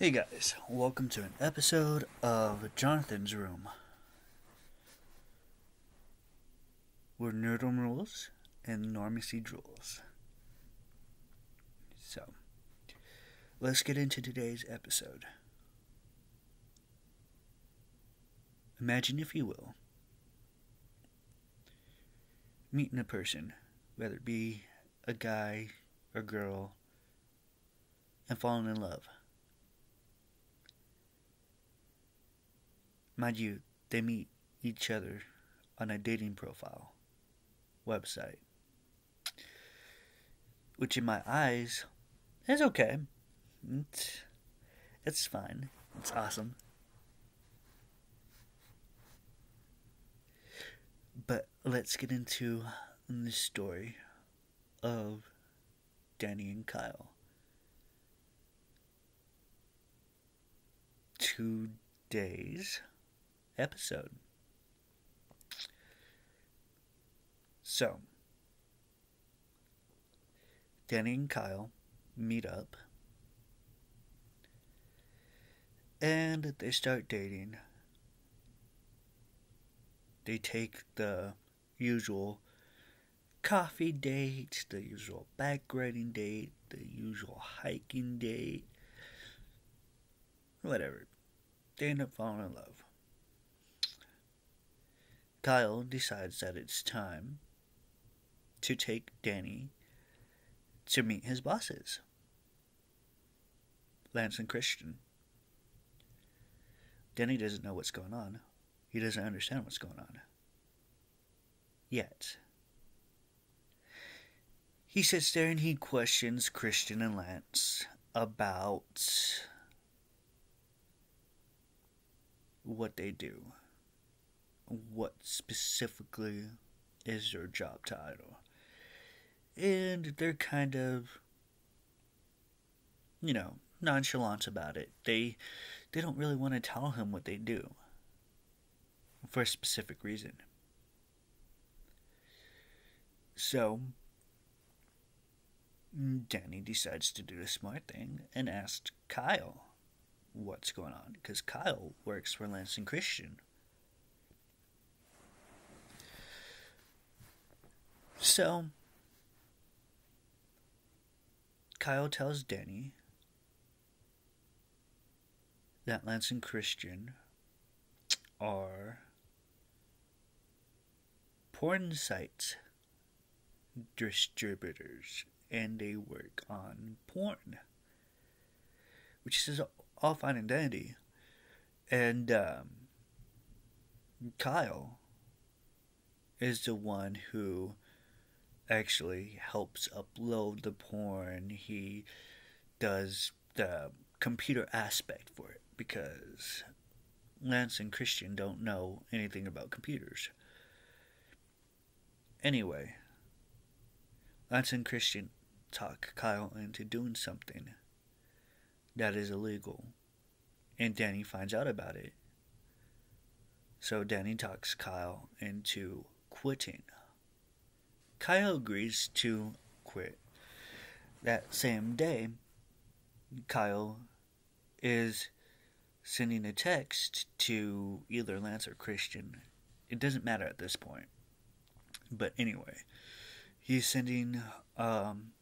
Hey guys, welcome to an episode of Jonathon's Room. Where Nerdum rules and Normacy drools. So, let's get into today's episode. Imagine, if you will, meeting a person, whether it be a guy or girl, and falling in love. Mind you, they meet each other on a dating profile website. Which, in my eyes, is okay. It's, it's fine. It's awesome. But let's get into the story of Danny and Kyle. Today's episode. So, Danny and Kyle meet up and they start dating. They take the usual coffee date, the usual bike riding date, the usual hiking date, whatever. They end up falling in love. Kyle decides that it's time to take Danny to meet his bosses, Lance and Christian. Danny doesn't know what's going on. He doesn't understand what's going on. Yet. He sits there and he questions Christian and Lance about what they do. What specifically is their job title. And they're kind of, you know, nonchalant about it. They they don't really want to tell him what they do for a specific reason. So, Danny decides to do the smart thing and asks Kyle what's going on because Kyle works for Lance and Christian. So, Kyle tells Danny that Lance and Christian are porn sites distributors and they work on porn, which is all fine and dandy. And um, Kyle is the one who actually helps upload the porn. He does the computer aspect for it because Lance and Christian don't know anything about computers. Anyway, Lance and Christian talk Kyle into doing something that is illegal, and Danny finds out about it. So Danny talks Kyle into quitting. Kyle agrees to quit. That same day, Kyle is sending a text to either Lance or Christian. It doesn't matter at this point. But anyway, he's sending um,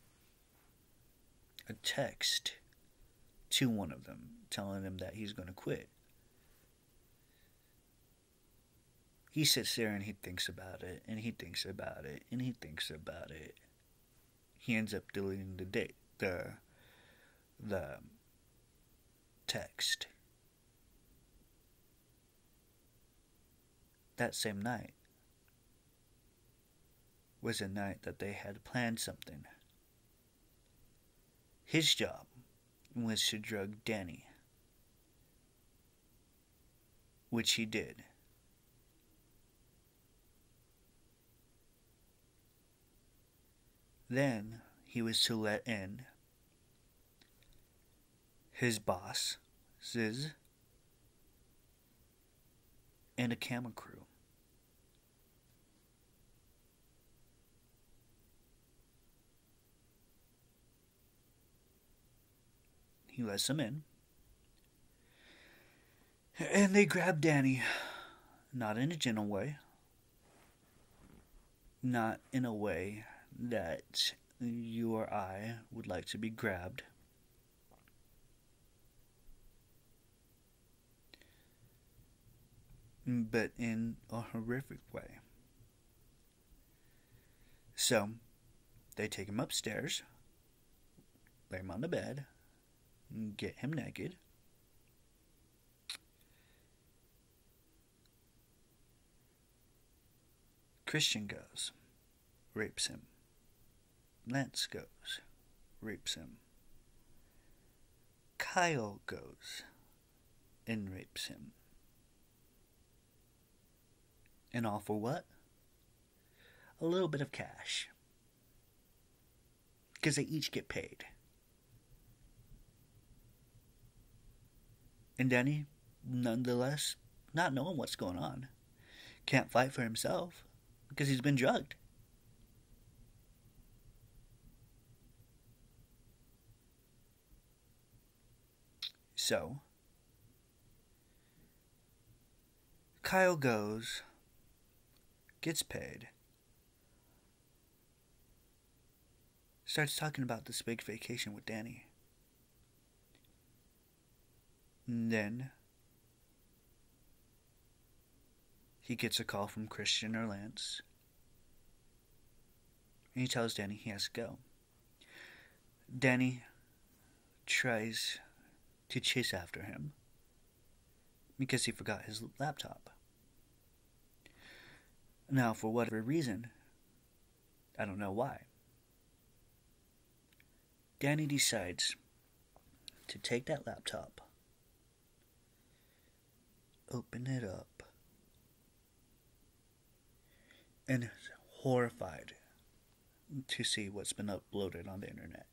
a text to one of them telling them that he's going to quit. He sits there and he thinks about it and he thinks about it and he thinks about it. He ends up deleting the date, the the text. That same night was a night that they had planned something. His job was to drug Danny, which he did. Then he was to let in his boss, Ziz, and a camera crew. He lets them in. And they grab Danny, not in a gentle way, not in a way that you or I would like to be grabbed. But in a horrific way. So, they take him upstairs, lay him on the bed, get him naked. Christian goes, rapes him. Lance goes, rapes him. Kyle goes and rapes him. And all for what? A little bit of cash. Because they each get paid. And Danny, nonetheless, not knowing what's going on, can't fight for himself because he's been drugged. So, Kyle goes, gets paid, starts talking about this big vacation with Danny. And then he gets a call from Christian or Lance. And he tells Danny he has to go. Danny tries to chase after him because he forgot his laptop. Now, for whatever reason, I don't know why, Danny decides to take that laptop, open it up, and is horrified to see what's been uploaded on the internet.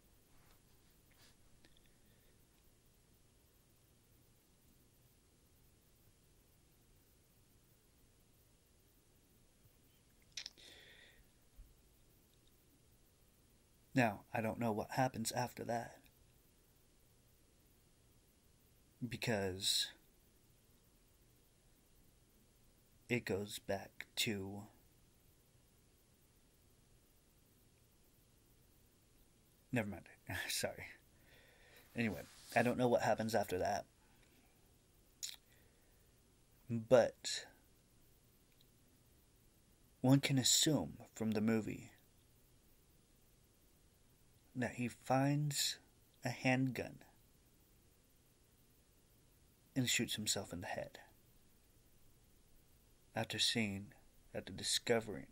Now, I don't know what happens after that. Because it goes back to Never mind. Sorry. Anyway, I don't know what happens after that. But one can assume from the movie that he finds a handgun and shoots himself in the head after seeing, after discovering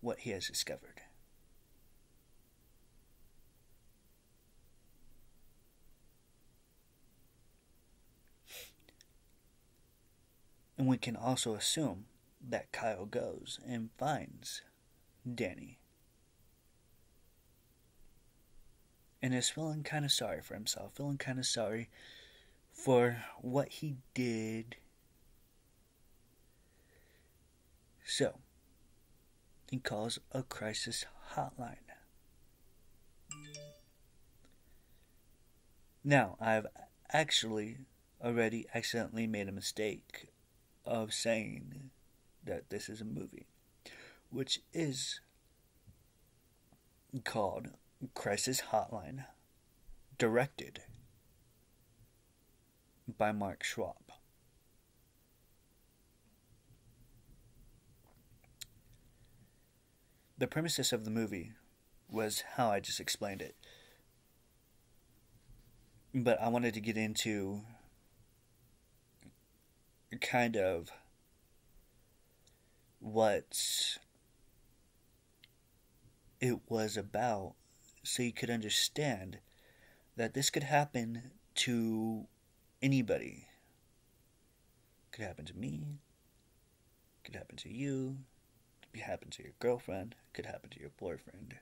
what he has discovered. And we can also assume that Kyle goes and finds Danny. And is feeling kind of sorry for himself, feeling kind of sorry for what he did. So, he calls a crisis hotline. Now, I've actually already accidentally made a mistake of saying that this is a movie, which is called Crisis Hotline, directed by Mark Schwab. The premises of the movie was how I just explained it. But I wanted to get into kind of what it was about so you could understand that this could happen to anybody. Could happen to me. Could happen to you. Could happen to your girlfriend. Could happen to your boyfriend.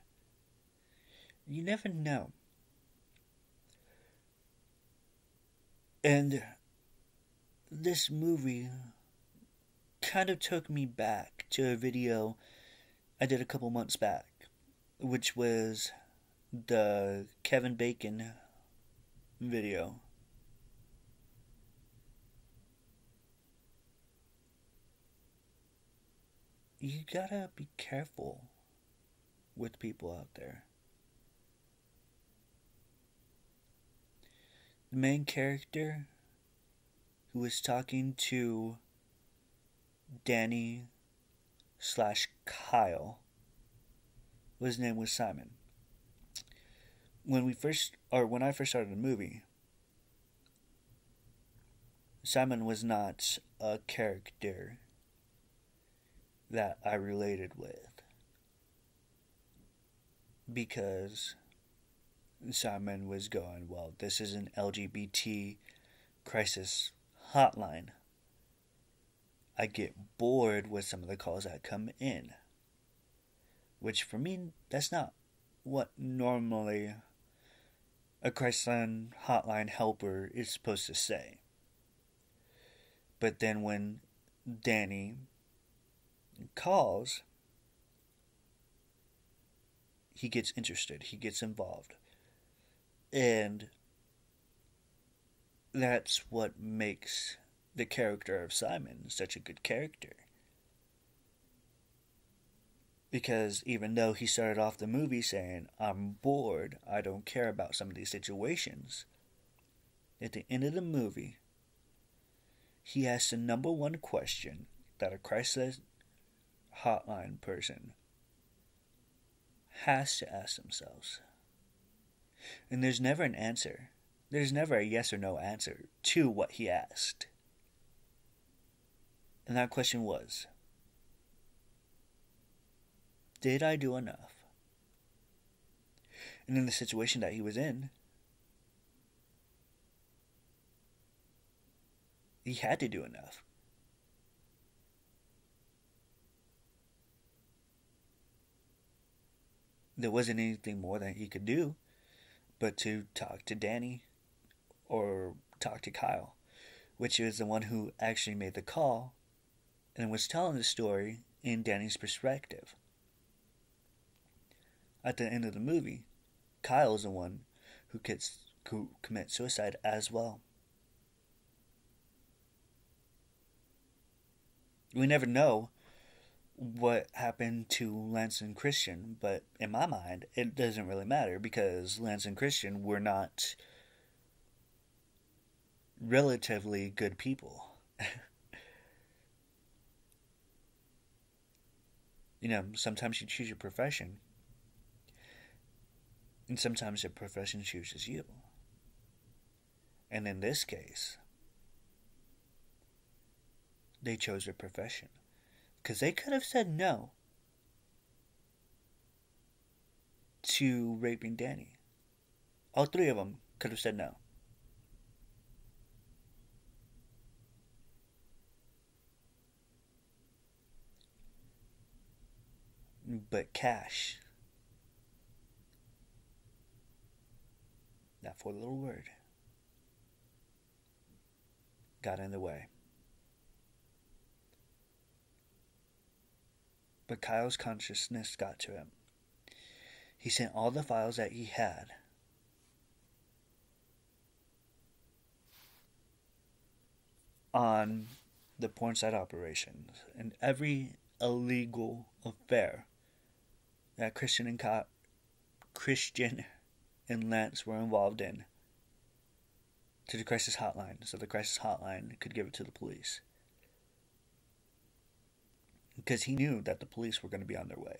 You never know. And this movie kind of took me back to a video I did a couple months back, which was the Kevin Bacon video. You gotta be careful with people out there. The main character who was talking to Danny slash Kyle, his name was Simon. When we first, or when I first started the movie, Simon was not a character that I related with because Simon was going, Well, this is an LGBT crisis hotline. I get bored with some of the calls that come in. Which for me, that's not what normally a crisis hotline helper is supposed to say. But then when Danny calls, he gets interested, he gets involved. And that's what makes the character of Simon such a good character. Because even though he started off the movie saying, I'm bored, I don't care about some of these situations, at the end of the movie, he asks the number one question that a crisis hotline person has to ask themselves. And there's never an answer. There's never a yes or no answer to what he asked. And that question was Did I do enough? And in the situation that he was in, he had to do enough. There wasn't anything more that he could do but to talk to Danny or talk to Kyle, which is the one who actually made the call and was telling the story in Danny's perspective. At the end of the movie, Kyle is the one who gets who commits suicide as well. We never know what happened to Lance and Christian, but in my mind, it doesn't really matter because Lance and Christian were not relatively good people. you know, sometimes you choose your profession, and sometimes your profession chooses you. And in this case, they chose their profession. Because they could have said no to raping Danny. All three of them could have said no. But cash, that four little word, got in the way. But Kyle's consciousness got to him. He sent all the files that he had. On the porn site operations and every illegal affair that Christian and Co- Christian and Lance were involved in to the crisis hotline so the crisis hotline could give it to the police because he knew that the police were going to be on their way.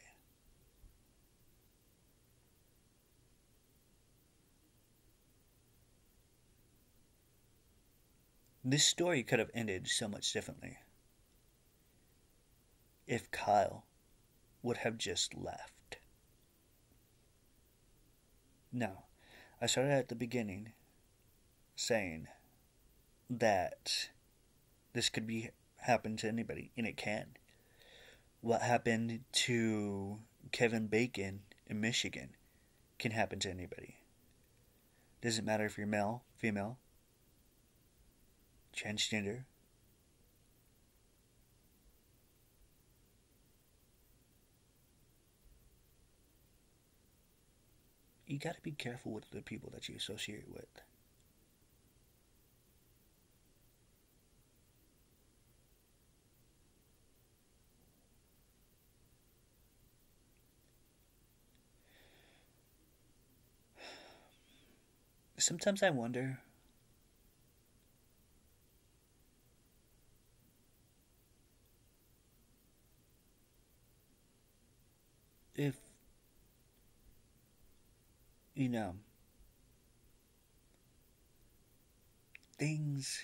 This story could have ended so much differently if Kyle would have just left. Now, I started at the beginning saying that this could be happen to anybody, and it can what happened to Kevin Bacon in Michigan can happen to anybody. Doesn't matter if you're male, female, transgender. you got to be careful with the people that you associate with. Sometimes I wonder you know things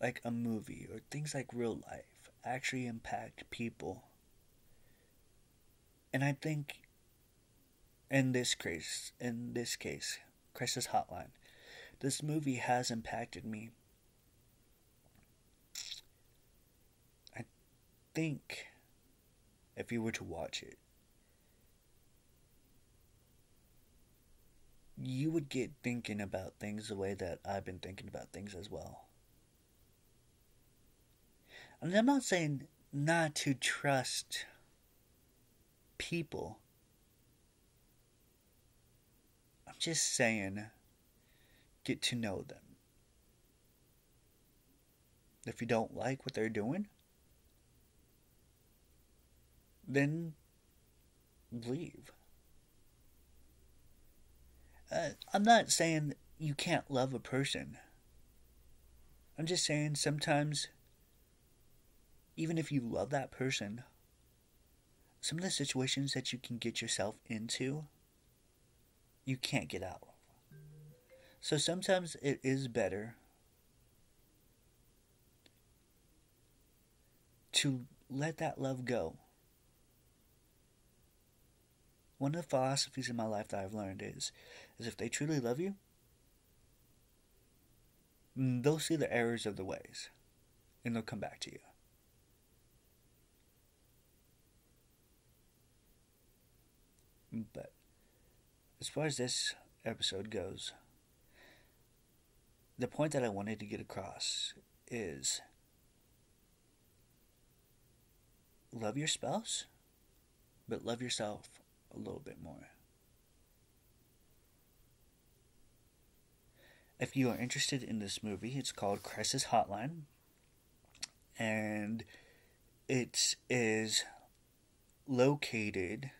like a movie or things like real life actually impact people. And I think in this case, in this case, Crisis Hotline, this movie has impacted me. I think if you were to watch it, you would get thinking about things the way that I've been thinking about things as well. And I'm not saying not to trust people. I'm just saying get to know them. If you don't like what they're doing, then leave. Uh, I'm not saying you can't love a person. I'm just saying sometimes, even if you love that person, some of the situations that you can get yourself into, you can't get out of. So sometimes it is better to let that love go one of the philosophies in my life that I've learned is, is if they truly love you, mm, they'll see the errors of the ways, and they'll come back to you. But as far as this episode goes, the point that I wanted to get across is love your spouse, but love yourself a little bit more. If you are interested in this movie, it's called Crisis Hotline, and it is located.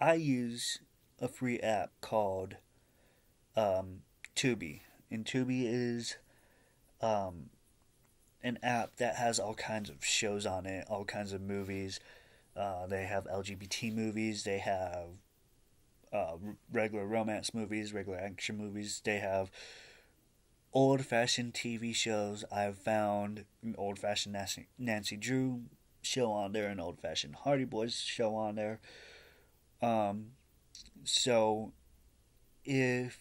I use a free app called um, Tubi, and Tubi is um, an app that has all kinds of shows on it, all kinds of movies. Uh, they have LGBT movies. They have uh, regular romance movies, regular action movies. They have old fashioned TV shows. I've found an old fashioned Nancy, Nancy Drew show on there, an old fashioned Hardy Boys show on there. Um, so if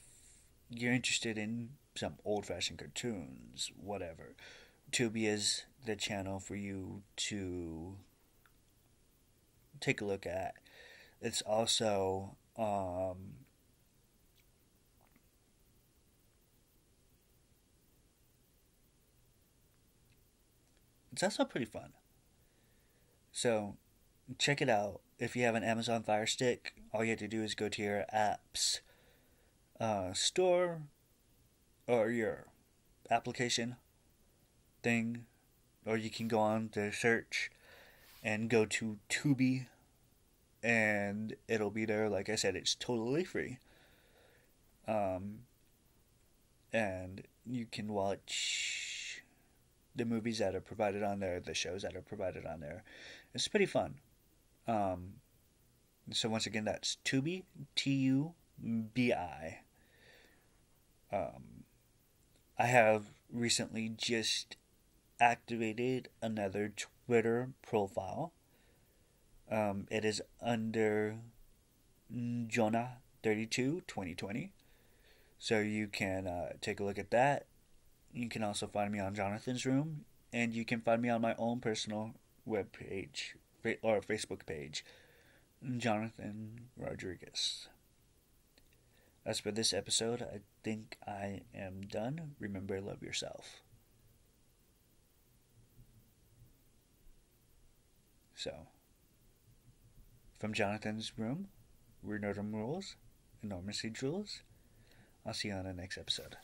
you're interested in some old fashioned cartoons, whatever, Tubi is the channel for you to take a look at. It's also um, it's also pretty fun. So check it out. If you have an Amazon Fire Stick, all you have to do is go to your apps uh, store or your application thing, or you can go on to search and go to Tubi, and it'll be there. Like I said, it's totally free. Um, and you can watch the movies that are provided on there, the shows that are provided on there. It's pretty fun. Um, so once again, that's Tubi, T U B I. Um, I have recently just activated another Twitter profile. Um, it is under Jonah32 2020. So you can uh, take a look at that. You can also find me on Jonathon's Room, and you can find me on my own personal web page or Facebook page, Jonathon Rodriguez. As for this episode, I think I am done. Remember, love yourself. So, from Jonathon's room, we're Nerdum Rules, Enormously Jules. I'll see you on the next episode.